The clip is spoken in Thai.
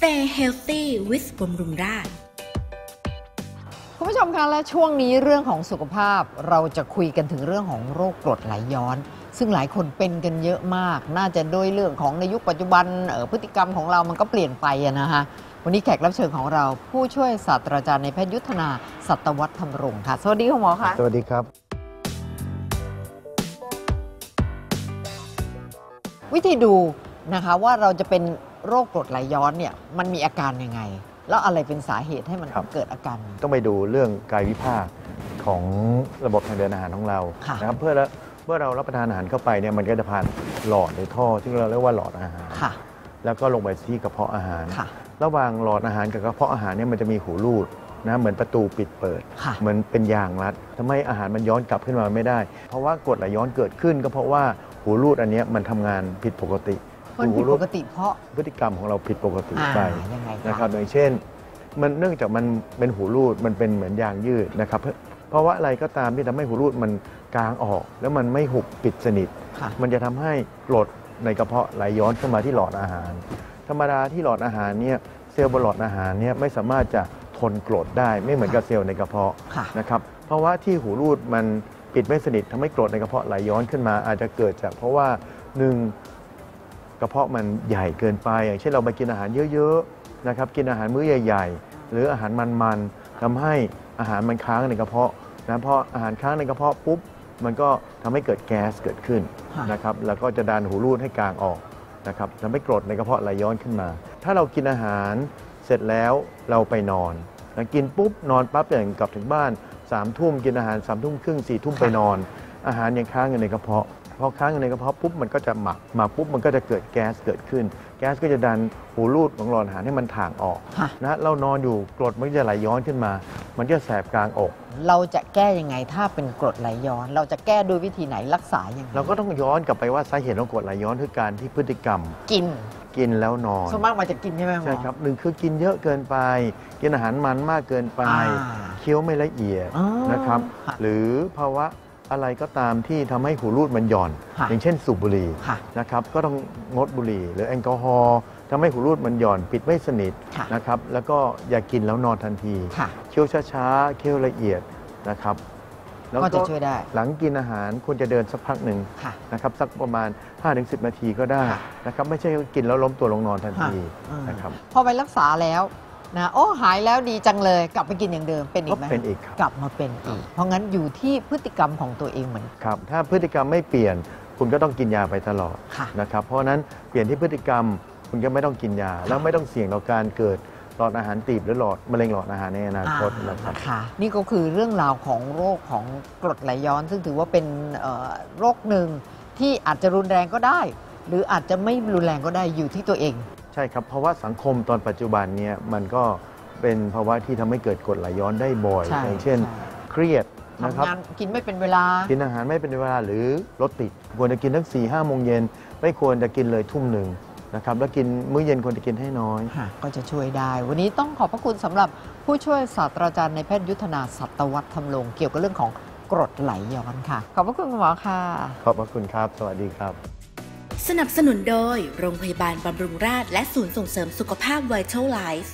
Stay healthy with บำรุงราษฎร์คุณผู้ชมคะและช่วงนี้เรื่องของสุขภาพเราจะคุยกันถึงเรื่องของโรคกรดไหลย้อน ซึ่งหลายคนเป็นกันเยอะมาก น่าจะด้วยเรื่องของในยุคปัจจุบันเอ่อพฤติกรรมของเรามันก็เปลี่ยนไปอะนะฮะวันนี้แขกรับเชิญของเรา ผู้ช่วยศาสตราจารย์ในแพทย์ยุทธนาสัตวัฒน์ธรรมรงค์ค่ะ สวัสดีคุณหมอคะสวัสดีครับ วิธีดูนะคะว่าเราจะเป็น โรคกรดไหลย้อนเนี่ยมันมีอาการยังไง แล้วอะไรเป็นสาเหตุให้มันครับเกิดอาการนี้ ต้องไปดูเรื่องกายวิภาคของระบบทางเดินอาหารของเราค่ะ นะครับเพื่อละเมื่อเรารับประทานอาหารเข้าไปเนี่ยมันก็จะผ่านหลอดหรือท่อที่เราเรียกว่าหลอดอาหาร ค่ะ แล้วก็ลงไปที่กระเพาะอาหาร ค่ะ ระหว่างหลอดอาหารกับกระเพาะอาหารเนี่ยมันจะมีหูรูดนะเหมือนประตูปิดเปิด ค่ะ เหมือนเป็นยางรัดทำให้อาหารมันย้อนกลับขึ้นมาไม่ได้ เพราะว่ากรดไหลย้อนเกิดขึ้นก็เพราะว่าหูรูดอันเนี้ยมันทำงานผิดปกติ มันผิดหูรูปกติเพราะพฤติกรรมของเราผิดปกติอ่าไปยังไงนะคคะรับอย่างเช่น มันเนื่องจากมันเป็นหูรูดมันเป็นเหมือนยางยืดนะครับเพราะเพราะว่าอะไรก็ตามที่ทำให้หูรูดมันกางออก แล้วมันไม่หุบปิดสนิทค่ะมันจะทำให้กรดในกระเพาะไหลย้อนเข้ามาที่หลอดอาหาร ธรรมดาที่หลอดอาหารเนี่ยเซลล์บนหลอดอาหารเนี่ยไม่สามารถจะทนกรดได้ไม่เหมือนกับเซลล์ในกระเพาะค่ะนะครับเพราะว่าที่หูรูดมันปิดไม่สนิททำให้กรดในกระเพาะไหลย้อนขึ้นมา อาจจะเกิดจากเพราะว่าหนึ่ง กระเพาะมันใหญ่เกินไป อย่างเช่นเราไปกินอาหารเยอะๆนะครับกินอาหารมื้อใหญ่ ๆ หรืออาหารมันๆทำให้อาหารมันค้างในกระเพาะนะพออาหารค้างในกระเพาะปุ๊บมันก็ทำให้เกิดแก๊สเกิดขึ้นค่ะนะครับแล้วก็จะดันหูรูดให้กลางออกนะครับทำให้กรดในกระเพาะไหลย้อนขึ้นมา ถ้าเรากินอาหารเสร็จแล้วเราไปนอนนะกินปุ๊บนอนปั๊บอย่างกลับถึงบ้านสามทุ่มกินอาหารสามทุ่มครึ่งสี่ทุ่มไปนอน อาหารยังค้างอยู่ในกระเพาะพอค้างอยู่ในกระเพาะปุ๊บมันก็จะหมักหมักปุ๊บมันก็จะเกิดแก๊สเกิดขึ้น แก๊สก็จะดันหูรูดของหลอดอาหารให้มันถ่างออกค่ะนะเรานอนอยู่กรดมันก็จะไหลย้อนขึ้นมา มันจะแสบกลางอก เราจะแก้ยังไงถ้าเป็นกรดไหลย้อน เราจะแก้ด้วยวิธีไหนรักษายังไงเราก็ต้องย้อนกลับไปว่าสาเหตุของกรดไหลย้อนคือการที่พฤติกรรม กินกินแล้วนอนส่วนมากมาจะกินใช่ไหมหมอใช่ครับหนึ่งคือกินเยอะเกินไป กินอาหารมันมากเกินไปอ่าเคี้ยวไม่ละเอียดอ๋อนะครับค่ะหรือภาวะ อะไรก็ตามที่ทำให้หูรูดมันหย่อนค่ะอย่างเช่นสูบบุหรี่ค่ะนะครับก็ต้องงดบุหรี่ หรือแอลกอฮอล์ทำให้หูรูดมันหย่อนปิดไม่สนิทค่ะนะครับแล้วก็อย่ากินแล้วนอนทันทีค่ะเคี้ยวช้าๆเคี้ยวละเอียดนะครับแล้วก็จะช่วยได้ หลังกินอาหารควรจะเดินสักพักหนึ่งค่ะนะครับสักประมาณ 5-10 นาทีก็ได้ค่ะนะครับไม่ใช่กินแล้วล้มตัวลงนอนทันทีอืมนะครับพอไปรักษาแล้ว นะโอ้หายแล้วดีจังเลยกลับไปกินอย่างเดิมเป็นอีก็กไหมเป็นอีกครับ กลับมาเป็นอีก เพราะงั้นอยู่ที่พฤติกรรมของตัวเองเหมือน ครับถ้าพฤติกรรมไม่เปลี่ยน คุณก็ต้องกินยาไปตลอดค่ะ นะครับเพราะฉะนั้นเปลี่ยนที่พฤติกรรมคุณก็ไม่ต้องกินยา แล้วไม่ต้องเสี่ยงต่อการเกิดหลอดอาหารตีบหรือหลอดมะเร็งหลอดอาหารในอนาคตอ่านะครับค่ะนี่ก็คือเรื่องราวของโรคของกรดไหลย้อน ซึ่งถือว่าเป็นเอ่อโรคหนึ่งที่อาจจะรุนแรงก็ได้ หรืออาจจะไม่รุนแรงก็ได้อยู่ที่ตัวเอง ใช่ครับ เพราะว่าสังคมตอนปัจจุบันเนี่ยมันก็เป็นภาวะที่ทำให้เกิดกรดไหลย้อนได้บ่อย ใช่อย่างเช่น ใช่ เครียดนะครับ ทำงานกินไม่เป็นเวลา กินอาหารไม่เป็นเวลาหรือรถติด ควรจะกินทั้ง4ี่ห้าโมงเย็น ไม่ควรจะกินเลยทุ่มหนึ่งนะครับ แล้วกินมื้อเย็นควรจะกินให้น้อย ค่ะก็จะช่วยได้ วันนี้ต้องขอบพระคุณสำหรับผู้ช่วยศาสตราจารย์ในแพทย์ยุทธนาสัตวัฒน์ธรรมรงค์เกี่ยวกับเรื่องของกรดไหลย้อนค่ะ ขอบพระคุณคุณหมอค่ะ ขอบพระคุณครับ สวัสดีครับ สนับสนุนโดยโรงพยาบาลบำรุงราษฎร์และศูนย์ส่งเสริมสุขภาพ Vital Life